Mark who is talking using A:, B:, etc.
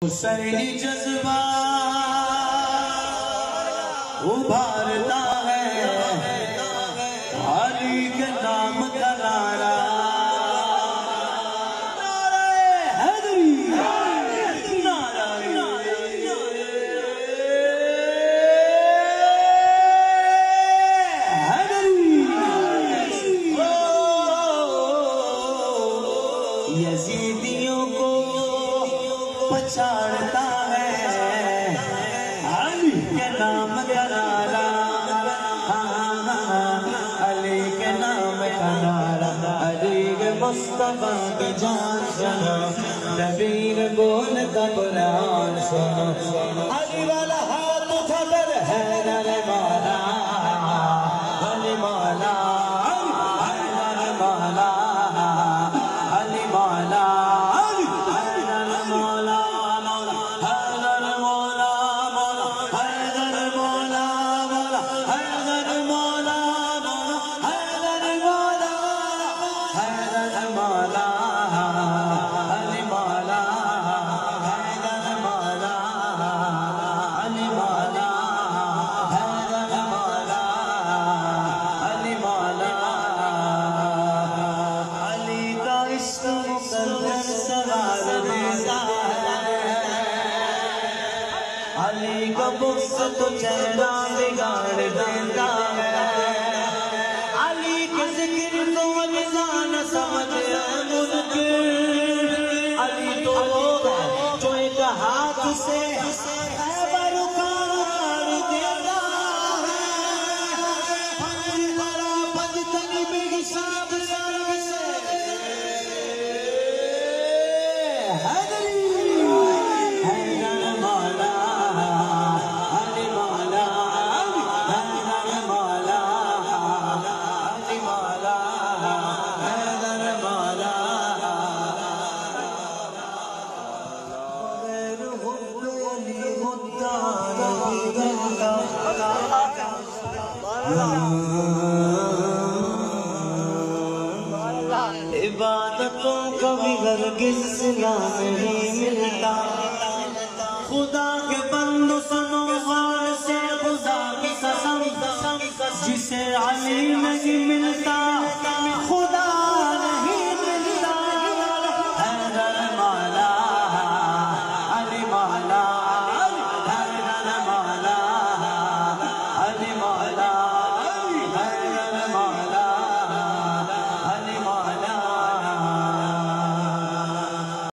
A: हुसैनी जज्बा उभारता है अली नाम का नारा अली के नाम का नारा अली के मुस्तफा की जान सुनो। नबीर बोल का अली का बुक्स तो चेहरा बिगाड़ देता है अली के जिक्र को अनजान समझ मुनकिर अली तो वो है जो एक हाथ से عبادتوں کا بھی ہرگز سلا نہیں ملتا خدا کے بند سنو حال سے خدا کی قسم جسے علی نہیں ملتا